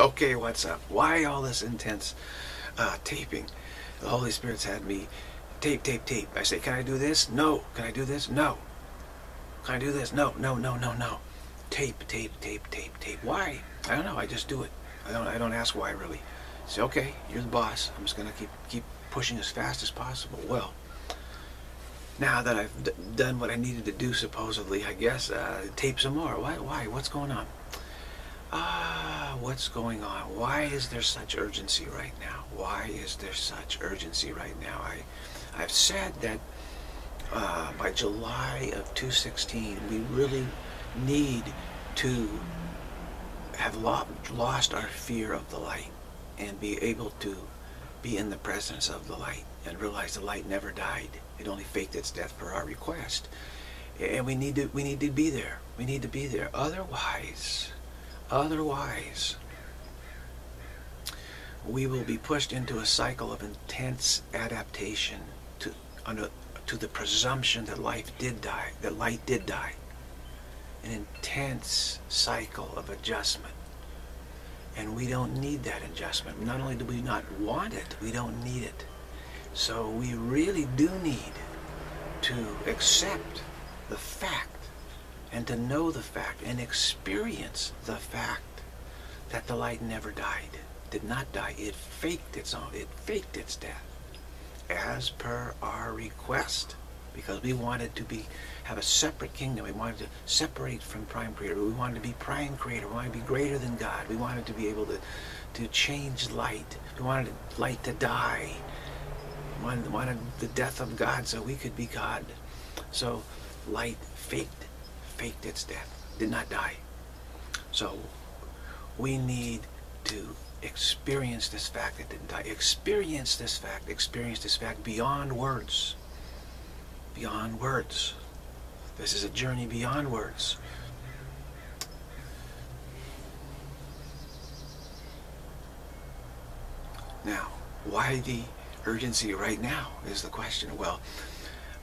Okay, what's up? Why all this intense uh, taping? The Holy Spirit's had me tape, tape, tape. I say, can I do this? No. Can I do this? No. Can I do this? No, no, no, no, no. Tape, tape, tape, tape, tape. Why? I don't know. I just do it. I don't. I don't ask why really. Say, okay, you're the boss. I'm just gonna keep keep pushing as fast as possible. Well, now that I've done what I needed to do, supposedly, I guess, uh, tape some more. Why? Why? What's going on? Ah, what's going on? Why is there such urgency right now? Why is there such urgency right now? I, I've said that uh, by July of 2016, we really need to have lo- lost our fear of the light and be able to be in the presence of the light and realize the light never died. It only faked its death for our request. And we need to we need to be there. We need to be there. Otherwise, otherwise we will be pushed into a cycle of intense adaptation to under to the presumption that life did die, that light did die. An intense cycle of adjustment. And we don't need that adjustment. Not only do we not want it, we don't need it. So we really do need to accept the fact and to know the fact and experience the fact that the light never died, did not die. It faked its own, it faked its death as per our request because we wanted to be have a separate kingdom. We wanted to separate from prime creator. We wanted to be prime creator. We wanted to be greater than God. We wanted to be able to, to change light. We wanted light to die. We wanted, wanted the death of God so we could be God. So light faked, faked its death, did not die. So we need to experience this fact that didn't die. Experience this fact, experience this fact beyond words. Beyond words. This is a journey beyond words. Now, why the urgency right now is the question. Well,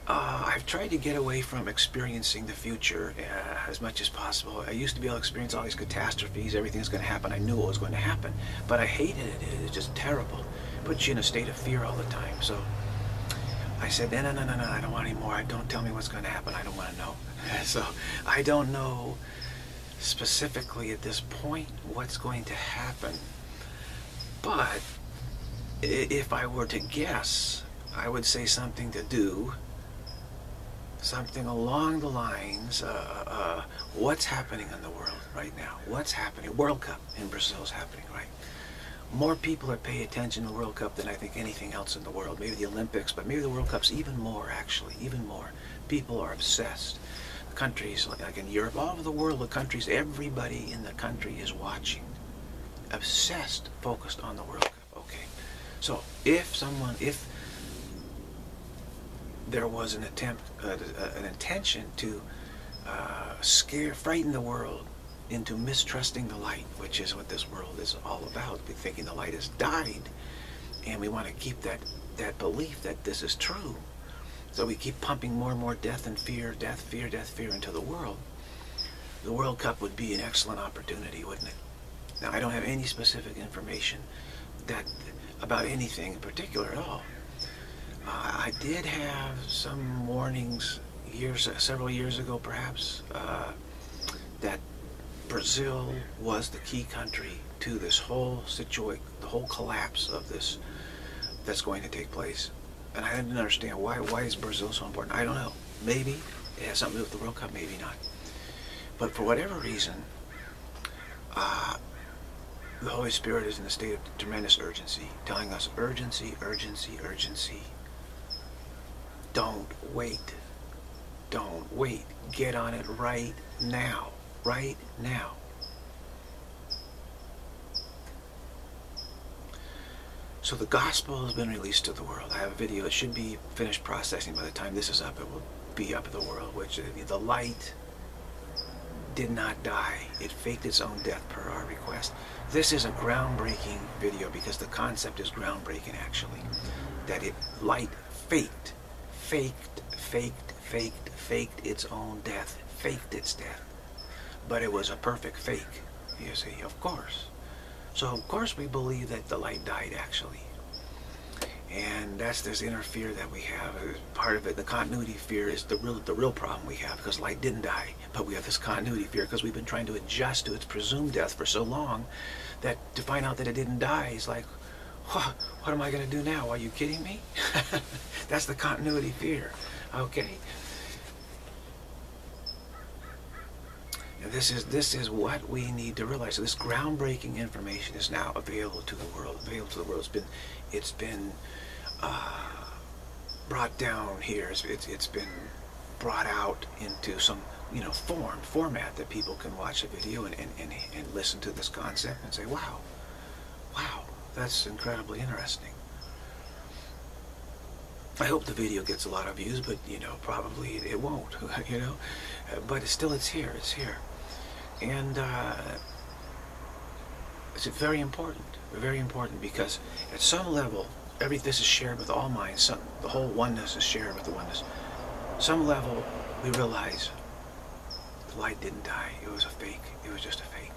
uh, I've tried to get away from experiencing the future uh, as much as possible. I used to be able to experience all these catastrophes, everything's going to happen. I knew what was going to happen, but I hated it. It was just terrible. It puts you in a state of fear all the time. So I said, no, no, no, no, no, I don't want any more. Don't tell me what's going to happen. I don't want to know. So I don't know specifically at this point what's going to happen. But if I were to guess, I would say something to do something along the lines, uh, uh, what's happening in the world right now? What's happening? World Cup in Brazil is happening, right? More people are paying attention to the World Cup than I think anything else in the world. Maybe the Olympics, but maybe the World Cup's even more, actually, even more. People are obsessed. The countries, like in Europe, all over the world, the countries, everybody in the country is watching. Obsessed, focused on the World Cup. Okay. So if someone, if there was an attempt, uh, an intention to uh, scare, frighten the world into mistrusting the light, which is what this world is all about. We thinking the light has died, and we want to keep that that belief that this is true. So we keep pumping more and more death and fear, death, fear, death, fear into the world. The World Cup would be an excellent opportunity, wouldn't it? Now I don't have any specific information that about anything in particular at all. I did have some warnings years, several years ago, perhaps, uh, that Brazil was the key country to this whole situation, the whole collapse of this that's going to take place. And I didn't understand why. Why is Brazil so important? I don't know. Maybe it has something to do with the World Cup. Maybe not. But for whatever reason, uh, the Holy Spirit is in a state of tremendous urgency, telling us urgency, urgency, urgency. Don't wait. Don't wait. Get on it right now. Right now. So the gospel has been released to the world. I have a video. It should be finished processing by the time this is up. It will be up in the world. Which uh, the light did not die. It faked its own death per our request. This is a groundbreaking video because the concept is groundbreaking actually. That it light faked faked, faked, faked, faked its own death, faked its death. But it was a perfect fake, you see, of course. So of course we believe that the light died actually. And that's this inner fear that we have. Uh, part of it, the continuity fear is the real the real problem we have because light didn't die. But we have this continuity fear because we've been trying to adjust to its presumed death for so long that to find out that it didn't die is like, what am I going to do now? Are you kidding me? that's the continuity fear. Okay. This is this is what we need to realize. So this groundbreaking information is now available to the world. Available to the world. It's been it's been uh, brought down here. It's, it's it's been brought out into some you know form format that people can watch a video and, and, and, and listen to this concept and say, wow, wow, that's incredibly interesting. I hope the video gets a lot of views, but you know, probably it won't, you know. But it's still, it's here, it's here. And uh, it's very important, very important because at some level, every this is shared with all minds. Some, the whole oneness is shared with the oneness. Some level, we realize the light didn't die. It was a fake. It was just a fake.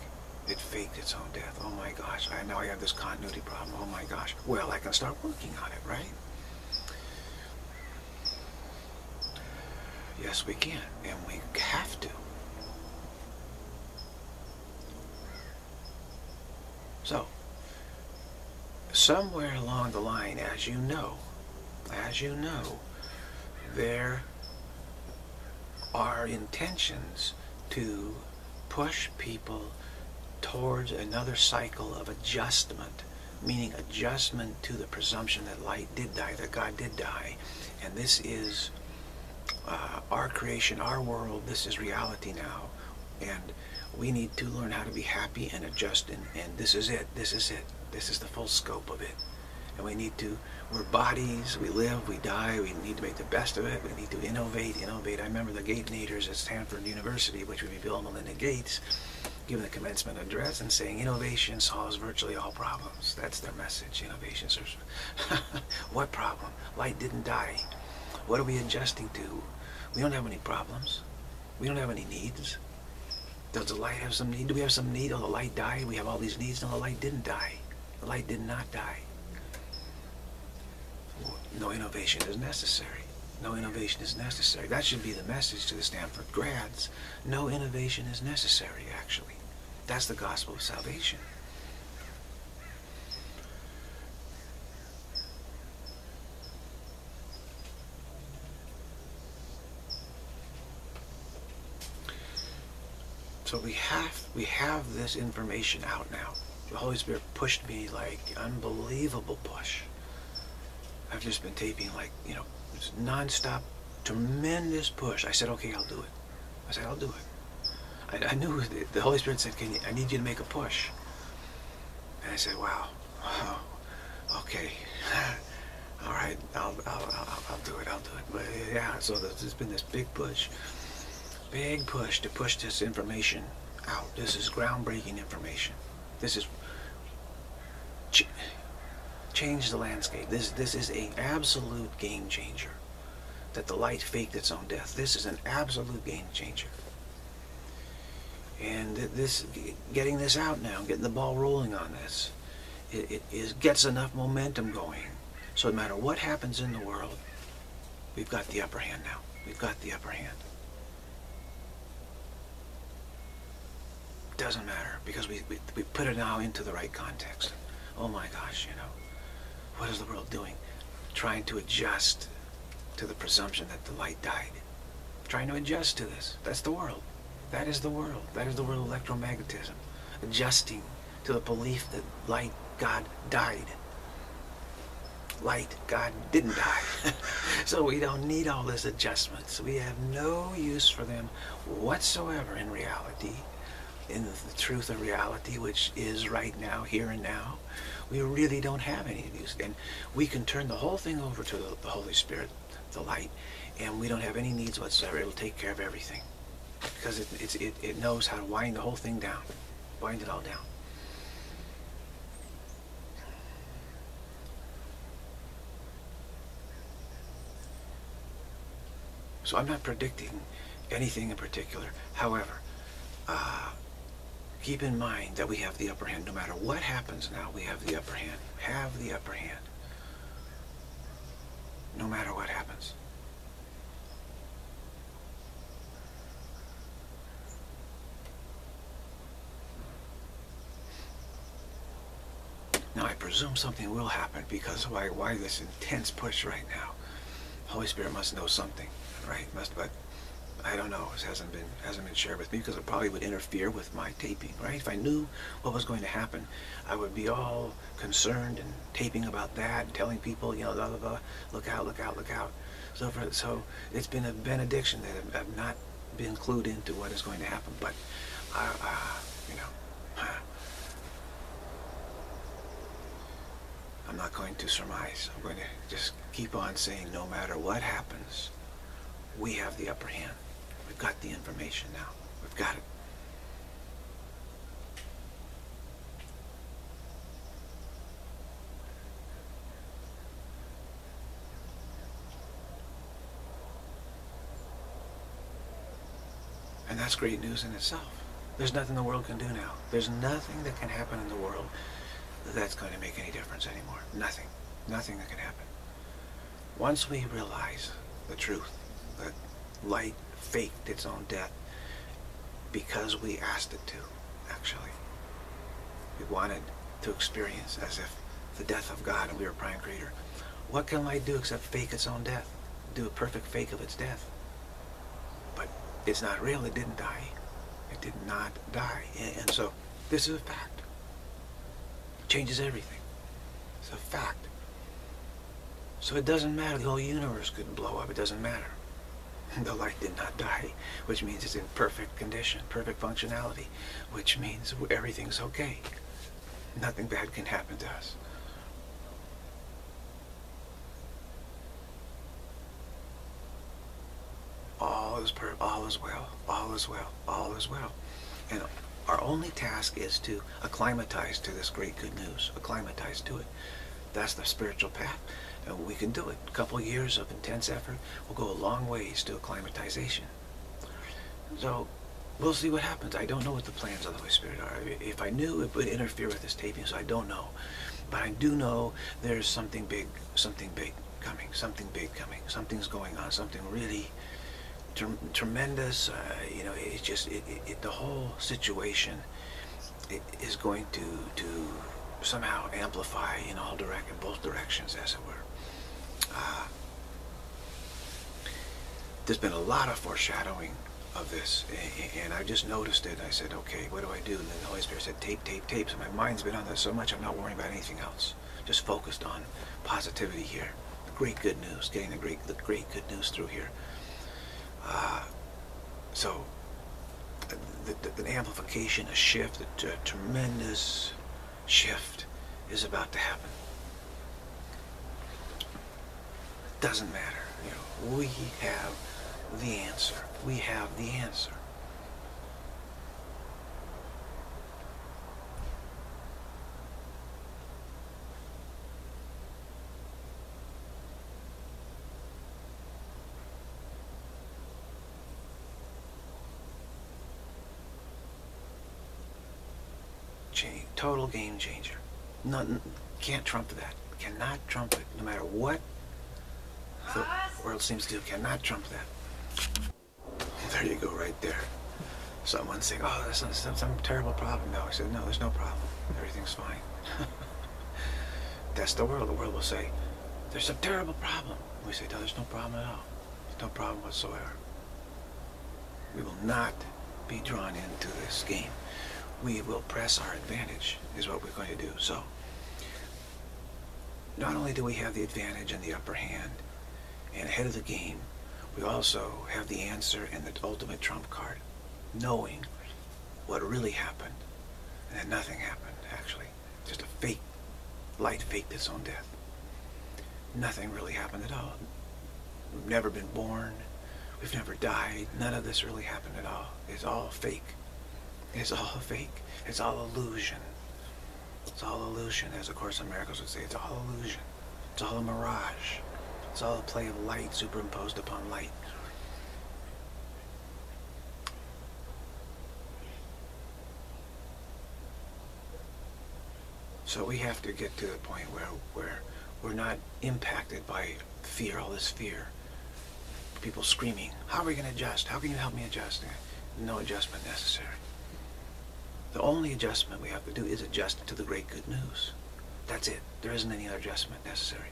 It faked its own death. Oh my gosh, I now I have this continuity problem. Oh my gosh. Well, I can start working on it, right? Yes, we can, and we have to. So, somewhere along the line, as you know, as you know, there are intentions to push people towards another cycle of adjustment, meaning adjustment to the presumption that light did die, that God did die. And this is uh, our creation, our world, this is reality now. And we need to learn how to be happy and adjust and, and this is it this is it this is the full scope of it and we need to we're bodies we live we die we need to make the best of it we need to innovate innovate i remember the Gatenators at stanford university which would be bill and melinda gates giving the commencement address and saying innovation solves virtually all problems that's their message innovation serves what problem light didn't die what are we adjusting to we don't have any problems we don't have any needs does the light have some need? Do we have some need? Oh, the light died. We have all these needs. No, the light didn't die. The light did not die. No innovation is necessary. No innovation is necessary. That should be the message to the Stanford grads. No innovation is necessary, actually. That's the gospel of salvation. So we have we have this information out now. The Holy Spirit pushed me like unbelievable push. I've just been taping like, you know, non-stop, tremendous push. I said, okay, I'll do it. I said, I'll do it. I, I knew the Holy Spirit said, can you, I need you to make a push. And I said, wow, okay. All right, I'll, I'll, I'll, I'll do it, I'll do it. But yeah, so there's been this big push big push to push this information out. This is groundbreaking information. This is ch change the landscape. This this is an absolute game changer. That the light faked its own death. This is an absolute game changer. And this, getting this out now, getting the ball rolling on this, it, it is, gets enough momentum going. So no matter what happens in the world, we've got the upper hand now. We've got the upper hand. doesn't matter because we, we, we put it now into the right context. Oh my gosh, you know, what is the world doing? Trying to adjust to the presumption that the light died. Trying to adjust to this. That's the world. That is the world. That is the world of electromagnetism. Adjusting to the belief that light, God, died. Light, God didn't die. so we don't need all this adjustments. We have no use for them whatsoever in reality in the truth of reality, which is right now, here and now, we really don't have any of these. And we can turn the whole thing over to the, the Holy Spirit, the light, and we don't have any needs whatsoever. It'll take care of everything. Because it, it, it knows how to wind the whole thing down, wind it all down. So I'm not predicting anything in particular. However, uh, keep in mind that we have the upper hand. No matter what happens now, we have the upper hand. Have the upper hand. No matter what happens. Now I presume something will happen because why why this intense push right now? Holy Spirit must know something, right? Must but I don't know. It hasn't been hasn't been shared with me because it probably would interfere with my taping, right? If I knew what was going to happen, I would be all concerned and taping about that, and telling people, you know, blah, blah, blah, look out, look out, look out. So for, so it's been a benediction that I've not been clued into what is going to happen, but uh, uh, you know. I'm not going to surmise. I'm going to just keep on saying no matter what happens, we have the upper hand. We've got the information now. We've got it. And that's great news in itself. There's nothing the world can do now. There's nothing that can happen in the world that's going to make any difference anymore. Nothing. Nothing that can happen. Once we realize the truth, that light faked its own death because we asked it to, actually. We wanted to experience as if the death of God and we were prime creator. What can light do except fake its own death? Do a perfect fake of its death. But it's not real. It didn't die. It did not die. And so this is a fact changes everything. It's a fact. So it doesn't matter. The whole universe could blow up. It doesn't matter. The light did not die, which means it's in perfect condition, perfect functionality, which means everything's okay. Nothing bad can happen to us. All is per all is well, all is well, all is well. And our only task is to acclimatize to this great good news, acclimatize to it. That's the spiritual path. And we can do it. A couple years of intense effort will go a long ways to acclimatization. So we'll see what happens. I don't know what the plans of the Holy Spirit are. If I knew, it would interfere with this taping, so I don't know. But I do know there's something big, something big coming, something big coming. Something's going on, something really tremendous. Uh, you know, it's just it, it, it, the whole situation is going to to somehow amplify in all direct in both directions, as it were. Uh, there's been a lot of foreshadowing of this, and I just noticed it. I said, okay, what do I do? And then the Holy Spirit said, tape, tape, tape. So my mind's been on this so much, I'm not worrying about anything else. Just focused on positivity here. The great good news, getting the great, the great good news through here. Uh, so the, the, the, amplification, a shift, a, a tremendous shift is about to happen. It Doesn't matter. You know, we have the answer. We have the answer. change, total game changer. Nothing can't trump that. Cannot trump it, no matter what the world seems to do. Cannot trump that. There you go, right there. Someone saying, "Oh, there's some, some, terrible problem." No, I said, "No, there's no problem. Everything's fine." That's the world. The world will say, "There's a terrible problem." We say, "No, there's no problem at all. There's no problem whatsoever." We will not be drawn into this game we will press our advantage is what we're going to do. So not only do we have the advantage and the upper hand and ahead of the game, we also have the answer and the ultimate trump card, knowing what really happened and that nothing happened, actually. Just a fake, light faked its own death. Nothing really happened at all. We've never been born. We've never died. None of this really happened at all. It's all fake. It's all fake. It's all illusion. It's all illusion, as A Course in Miracles would say. It's all illusion. It's all a mirage. It's all a play of light superimposed upon light. So we have to get to the point where, where we're not impacted by fear, all this fear. People screaming, how are we going to adjust? How can you help me adjust? No adjustment necessary. The only adjustment we have to do is adjust to the great good news. That's it. There isn't any other adjustment necessary.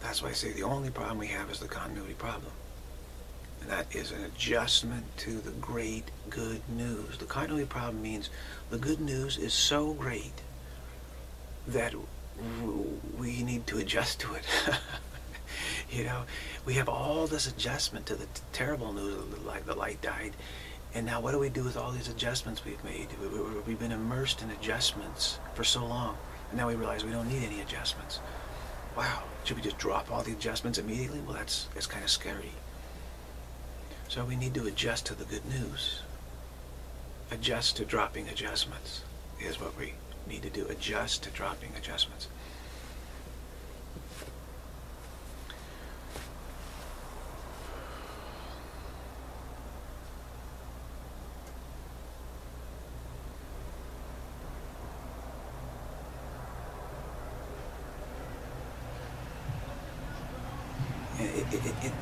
That's why I say the only problem we have is the continuity problem. And that is an adjustment to the great good news. The continuity problem means the good news is so great that we need to adjust to it. you know, we have all this adjustment to the terrible news, like the light died. And now what do we do with all these adjustments we've made? We've been immersed in adjustments for so long. And now we realize we don't need any adjustments. Wow, should we just drop all the adjustments immediately? Well, that's, that's kind of scary. So we need to adjust to the good news. Adjust to dropping adjustments is what we need to do. Adjust to dropping adjustments. It, it, it,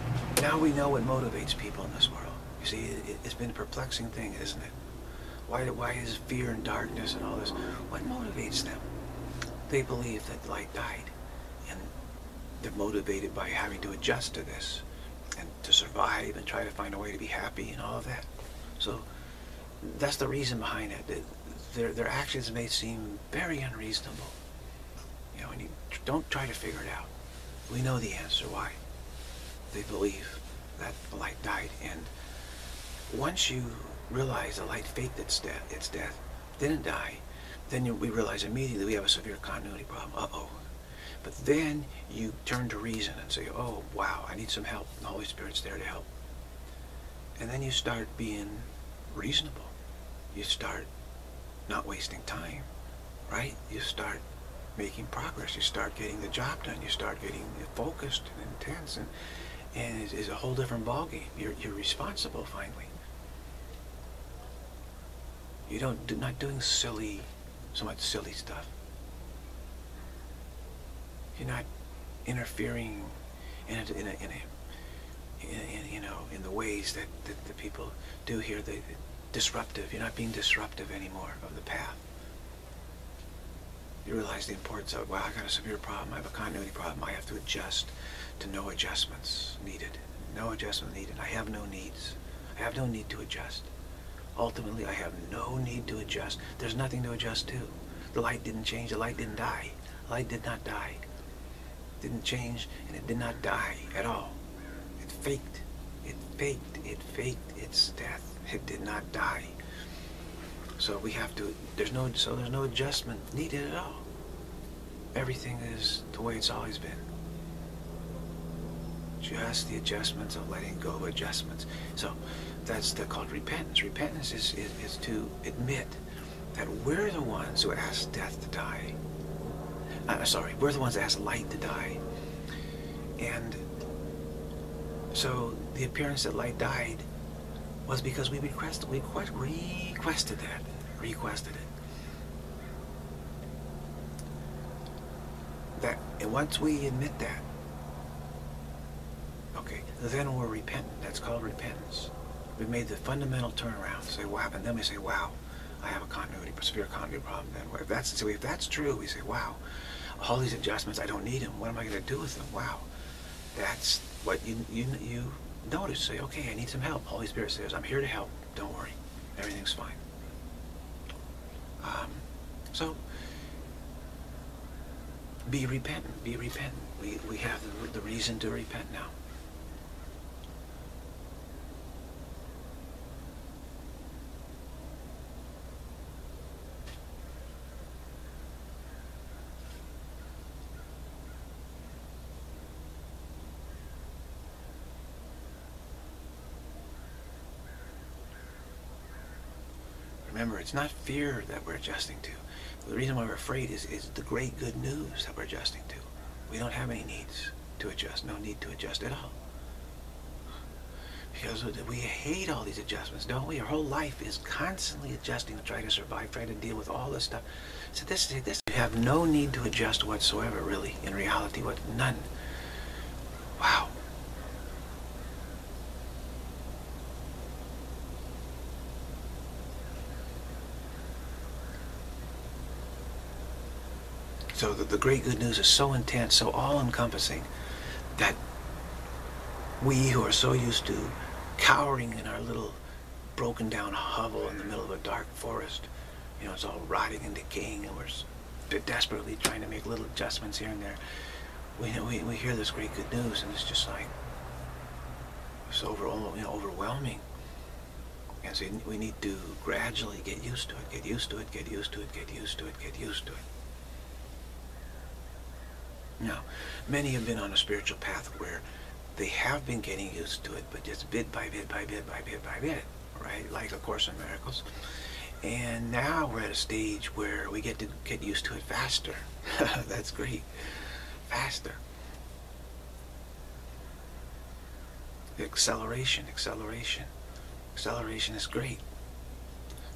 now we know what motivates people in this world. You see, it's been a perplexing thing, isn't it? Why, why is fear and darkness and all this? What motivates them? They believe that light died. And they're motivated by having to adjust to this and to survive and try to find a way to be happy and all of that. So that's the reason behind it. Their, their actions may seem very unreasonable. You know, and you don't try to figure it out. We know the answer why. They believe that the light died. And once you realize the light faked its death, its death, didn't die, then you, we realize immediately we have a severe continuity problem. Uh-oh. But then you turn to reason and say, oh, wow, I need some help. The Holy Spirit's there to help. And then you start being reasonable. You start not wasting time, right? You start making progress. You start getting the job done. You start getting focused and intense. And, and it's, it's a whole different ballgame. You're, you're responsible finally. You don't, do, not doing silly, so much silly stuff. You're not interfering in a, in a, in a in, you know, in the ways that, that the people do here. They, disruptive. You're not being disruptive anymore of the path. You realize the importance of, wow, I got a severe problem. I have a continuity problem. I have to adjust to no adjustments needed. No adjustment needed. I have no needs. I have no need to adjust. Ultimately, I have no need to adjust. There's nothing to adjust to. The light didn't change. The light didn't die. The light did not die. It didn't change, and it did not die at all. It faked. It faked. It faked its death. It did not die. So we have to, there's no, so there's no adjustment needed at all. Everything is the way it's always been. Just the adjustments of letting go of adjustments. So that's the, called repentance. Repentance is, is, is to admit that we're the ones who asked death to die. Uh, sorry, we're the ones that asked light to die. And so the appearance that light died was because we requested, we requested that, requested it. That, and once we admit that, then we're repentant. That's called repentance. We've made the fundamental turnaround. Say, what happened? then we say, wow, I have a continuity, severe continuity problem. Then if that's so, if that's true, we say, wow, all these adjustments, I don't need them. What am I going to do with them? Wow, that's what you you you notice. Say, okay, I need some help. Holy Spirit says, I'm here to help. Don't worry, everything's fine. Um, so be repentant. Be repentant. We we have the, the reason to repent now. Remember, it's not fear that we're adjusting to. The reason why we're afraid is, is the great good news that we're adjusting to. We don't have any needs to adjust, no need to adjust at all. Because we hate all these adjustments, don't we? Our whole life is constantly adjusting to try to survive, try to deal with all this stuff. So this, this, you have no need to adjust whatsoever, really. In reality, what none. Wow. So the, the great good news is so intense, so all-encompassing, that we who are so used to cowering in our little broken down hovel in the middle of a dark forest, you know, it's all rotting and decaying and we're desperately trying to make little adjustments here and there. We, we, we hear this great good news and it's just like, it's over, you know, overwhelming. And so we need to gradually get used to it, get used to it, get used to it, get used to it, get used to it. Now, many have been on a spiritual path where they have been getting used to it, but just bit by bit by bit by bit by bit, right? Like A Course in Miracles. And now we're at a stage where we get to get used to it faster. That's great. Faster. Acceleration, acceleration. Acceleration is great.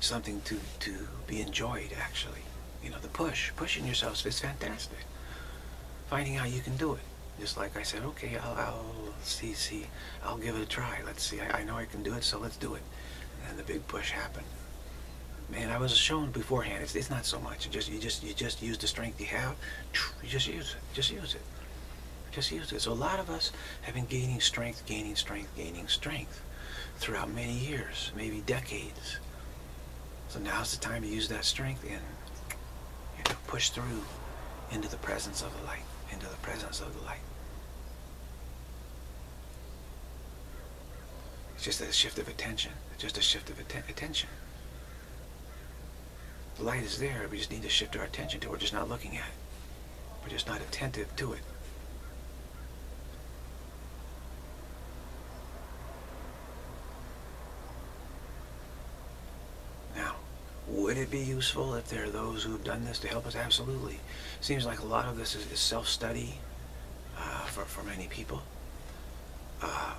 Something to, to be enjoyed, actually. You know, the push. Pushing yourself is fantastic finding out you can do it. Just like I said, okay, I'll, I'll see, see, I'll give it a try. Let's see, I, I know I can do it, so let's do it. And the big push happened. Man, I was shown beforehand. It's, it's not so much. You just you just you just use the strength you have. You just use it. Just use it. Just use it. So a lot of us have been gaining strength, gaining strength, gaining strength throughout many years, maybe decades. So now's the time to use that strength and you know, push through into the presence of the light into the presence of the light. It's just a shift of attention. Just a shift of atten attention. The light is there. We just need to shift our attention to it. We're just not looking at it. We're just not attentive to it. Would it be useful if there are those who have done this to help us? Absolutely. Seems like a lot of this is, is self-study uh, for, for many people. Uh,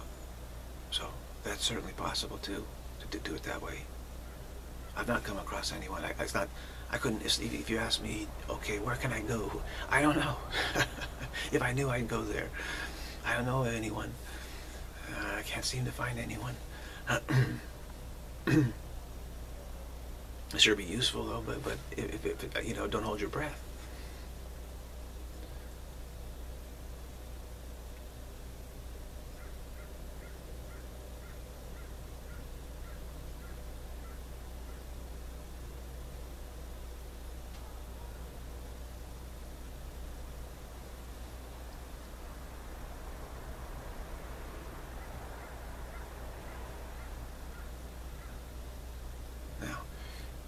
so that's certainly possible too, to, to, do it that way. I've not come across anyone. I, it's not. I couldn't. If you ask me, okay, where can I go? I don't know. if I knew, I'd go there. I don't know anyone. Uh, I can't seem to find anyone. It sure be useful though, but but if, if, if you know, don't hold your breath.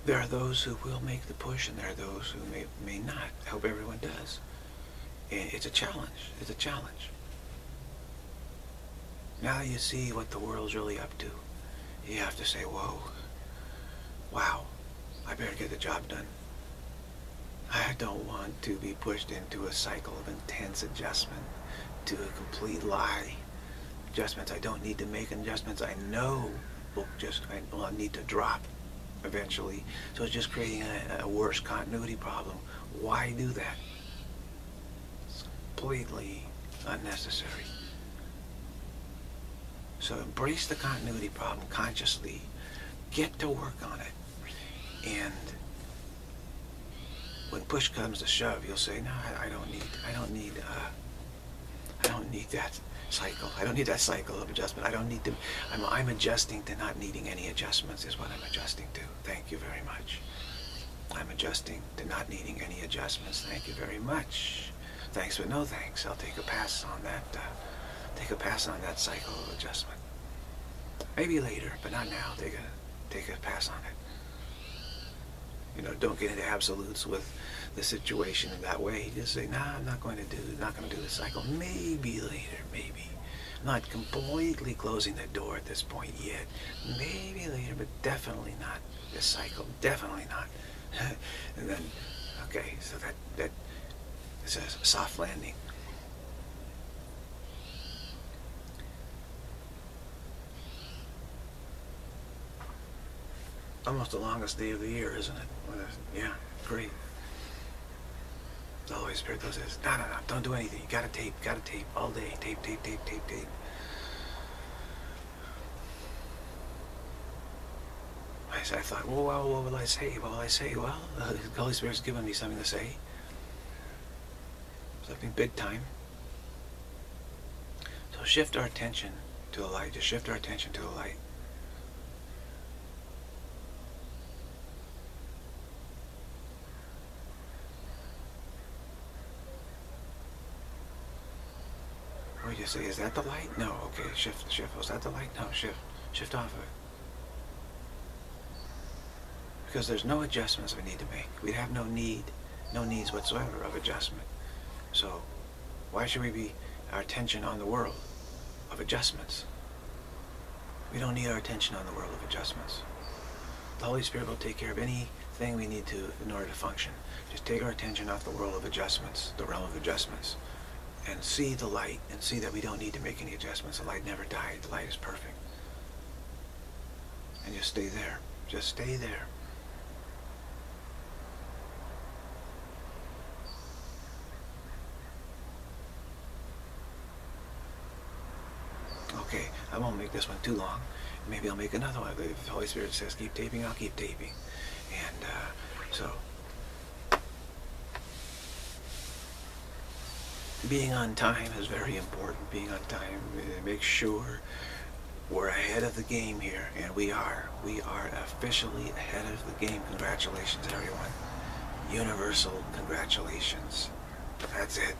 There are those who will make the push, and there are those who may, may not. I hope everyone does. It's a challenge. It's a challenge. Now you see what the world's really up to. You have to say, whoa, wow, I better get the job done. I don't want to be pushed into a cycle of intense adjustment to a complete lie. Adjustments I don't need to make, adjustments I know will just, I will need to drop eventually. So it's just creating a, a worse continuity problem. Why do that? It's completely unnecessary. So embrace the continuity problem consciously. Get to work on it. And when push comes to shove, you'll say, no, I, I don't need, I don't need, uh, I don't need that cycle. I don't need that cycle of adjustment. I don't need to, I'm, I'm adjusting to not needing any adjustments is what I'm adjusting to. Thank you very much. I'm adjusting to not needing any adjustments. Thank you very much. Thanks, but no thanks. I'll take a pass on that, uh, take a pass on that cycle of adjustment. Maybe later, but not now. Take a, take a pass on it. You know, don't get into absolutes with the situation in that way. Just say, nah, I'm not going to do, not going to do the cycle. Maybe later, maybe. Not completely closing the door at this point yet. Maybe later, but definitely not this cycle. Definitely not. and then, okay, so that, that is a soft landing. Almost the longest day of the year, isn't it? Yeah, great. The Holy Spirit does this. No, no, no, don't do anything. You gotta tape, gotta tape all day. Tape, tape, tape, tape, tape. I, I thought, well, well, what will I say? What will I say? Well, the Holy Spirit's given me something to say. Something big time. So shift our attention to the light. Just shift our attention to the light. Say, is that the light? No, okay, shift, shift. Was that the light? No, shift, shift off of it. Because there's no adjustments we need to make. We have no need, no needs whatsoever of adjustment. So why should we be our attention on the world of adjustments? We don't need our attention on the world of adjustments. The Holy Spirit will take care of anything we need to in order to function. Just take our attention off the world of adjustments, the realm of adjustments and see the light and see that we don't need to make any adjustments. The light never died. The light is perfect. And just stay there. Just stay there. Okay, I won't make this one too long. Maybe I'll make another one. If the Holy Spirit says keep taping, I'll keep taping. And uh, so being on time is very important. Being on time, uh, make sure we're ahead of the game here, and we are. We are officially ahead of the game. Congratulations, everyone. Universal congratulations. That's it.